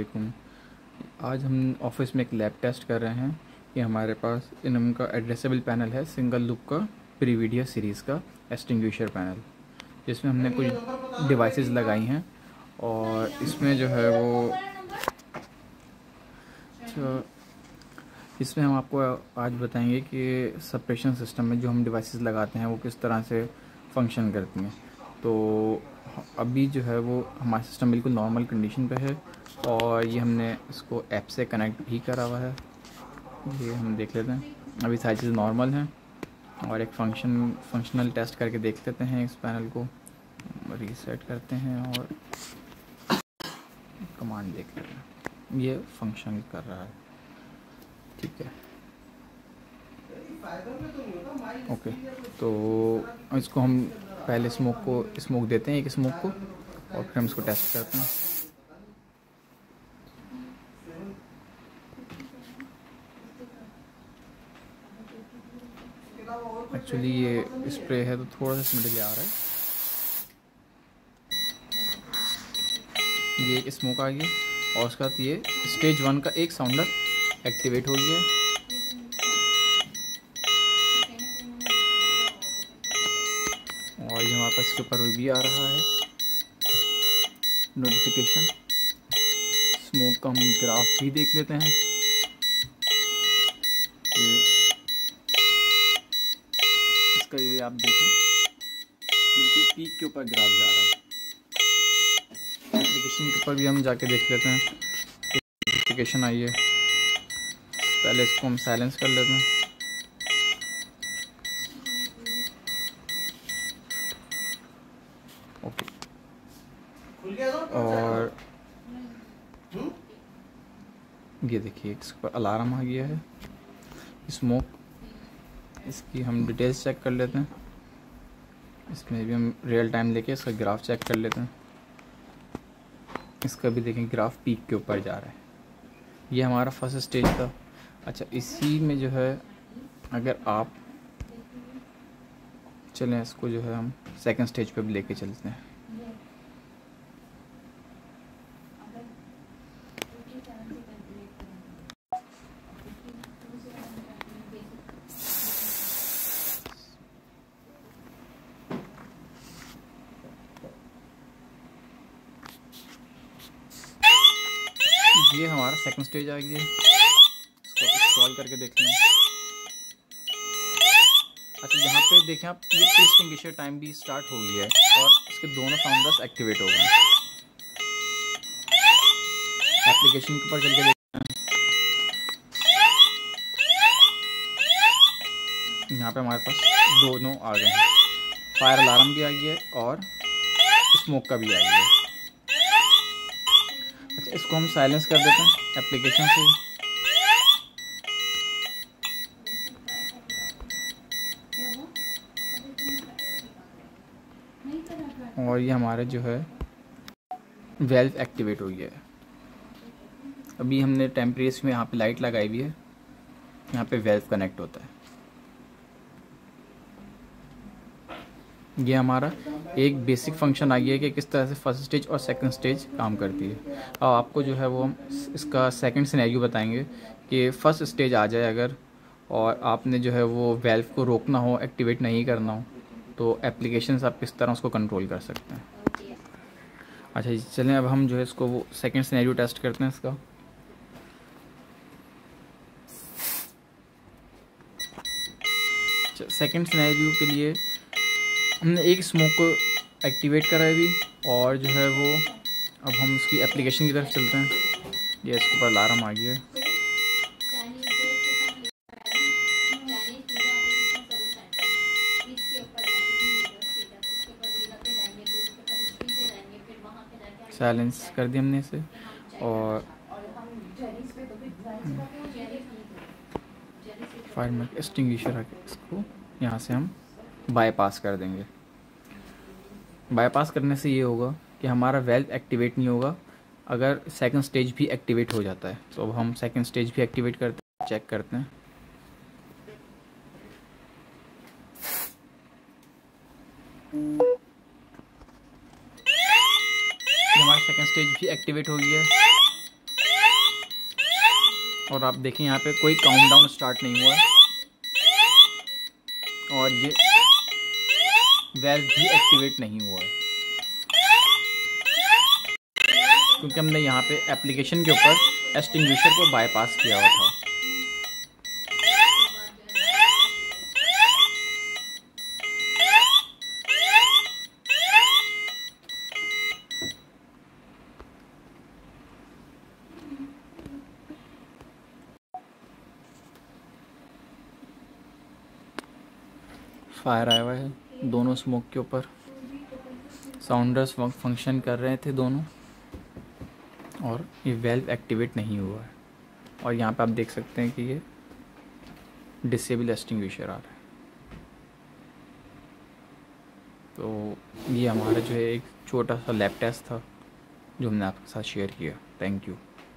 वालेकुम। आज हम ऑफ़िस में एक लैब टेस्ट कर रहे हैं। ये हमारे पास इनम का एड्रेसेबल पैनल है सिंगल लुक का प्रीवीडिया सीरीज़ का एक्सटिंग्विशर पैनल जिसमें हमने कुछ डिवाइसेस लगाई हैं और इसमें जो है वो तो इसमें हम आपको आज बताएँगे कि सप्रेशन सिस्टम में जो हम डिवाइसेस लगाते हैं वो किस तरह से फ़ंक्शन करती हैं। तो अभी जो है वो हमारा सिस्टम बिल्कुल नॉर्मल कंडीशन पे है और ये हमने इसको ऐप से कनेक्ट भी करा हुआ है। ये हम देख लेते हैं। अभी सारी चीज़ नॉर्मल हैं और एक फ़ंक्शन फंक्शनल टेस्ट करके देख लेते हैं इस पैनल को। रीसेट करते हैं और कमांड देख लेते हैं। ये फ़ंक्शन कर रहा है। ठीक है। ओके तो इसको हम पहले स्मोक को स्मोक देते हैं एक स्मोक को और फिर हम इसको टेस्ट करते हैं। एक्चुअली ये स्प्रे है तो थोड़ा सा इसमें डिले आ रहा है। ये स्मोक आ गया और उसके बाद ये स्टेज वन का एक साउंडर एक्टिवेट हो गया और ये हमारे पास इसके ऊपर भी आ रहा है। नोटिफिकेशन स्मोक का हम ग्राफ भी देख लेते हैं। इसका ये आप देखें। बिल्कुल पीक के ऊपर ग्राफ जा रहा है। एप्लीकेशन के ऊपर भी हम जाके देख लेते हैं। नोटिफिकेशन आई है। पहले इसको हम साइलेंस कर लेते हैं। ओके। और ये देखिए इस पर अलार्म आ गया है। स्मोक। इसकी हम डिटेल्स चेक कर लेते हैं। इसमें भी हम रियल टाइम लेके इसका ग्राफ चेक कर लेते हैं। इसका भी देखें ग्राफ पीक के ऊपर जा रहा है। ये हमारा फ़र्स्ट स्टेज था। अच्छा इसी में जो है अगर आप चलें, इसको जो है हम सेकंड स्टेज पे भी लेके चलते हैं। ये हमारा सेकंड स्टेज आ गया। इसको इंस्टॉल करके देख लें अच्छा यहाँ पे देखें आप, ये प्री टाइम भी स्टार्ट हो गया है और इसके दोनों साउंडर्स एक्टिवेट हो गए एप्लीकेशन के ऊपर चल के देखते हैं। यहाँ पे हमारे पास दोनों आ गए हैं। फायर अलार्म भी आ गया है और स्मोक का भी आ गया है। अच्छा इसको हम साइलेंस कर देते हैं एप्लीकेशन से और ये हमारा जो है वेल्व एक्टिवेट हो गया है। अभी हमने टेम्परेचर में यहाँ पे लाइट लगाई हुई है, यहाँ पे वेल्व कनेक्ट होता है। ये हमारा एक बेसिक फ़ंक्शन आ गया है कि किस तरह से फ़र्स्ट स्टेज और सेकंड स्टेज काम करती है। अब आपको जो है वो हम इसका सेकंड सिनेरियो बताएँगे कि फ़र्स्ट स्टेज आ जाए अगर, और आपने जो है वो वेल्व को रोकना हो एक्टिवेट नहीं करना हो तो एप्लीकेशन आप किस तरह उसको कंट्रोल कर सकते हैं? अच्छा जी चलें अब हम जो है इसको वो सेकेंड सिनेरियो टेस्ट करते हैं इसका। सेकेंड सिनेरियो के लिए हमने एक स्मोक को एक्टिवेट करा है अभी और जो है वो अब हम उसकी एप्लीकेशन की तरफ़ चलते हैं। ये इसके ऊपर अलार्म आ गया है। साइलेंस कर दिया हमने इसे। और फायर में एक्सटिंग्विशर इसको यहाँ से हम बाईपास कर देंगे। बाईपास करने से ये होगा कि हमारा वेल्व एक्टिवेट नहीं होगा। अगर सेकंड स्टेज भी एक्टिवेट हो जाता है तो अब हम सेकंड स्टेज भी एक्टिवेट करते हैं चेक करते हैं। हमारा सेकंड स्टेज भी एक्टिवेट हो गई है। और आप देखें यहाँ पे कोई काउंटडाउन स्टार्ट नहीं हुआ। और ये वेल भी एक्टिवेट नहीं हुआ है। क्योंकि हमने यहाँ पे एप्लीकेशन के ऊपर एस्टिंग्विशर को बाईपास किया हुआ था। फायर आया हुआ है दोनों स्मोक के ऊपर। साउंडर्स फ़ंक्शन कर रहे थे दोनों। और ये वेल्व एक्टिवेट नहीं हुआ है। और यहाँ पे आप देख सकते हैं कि ये डिसेबल एक्सटिंग्विशर आ रहा है। तो ये हमारा जो है एक छोटा सा लैब टेस्ट था, जो हमने आपके साथ शेयर किया। Thank you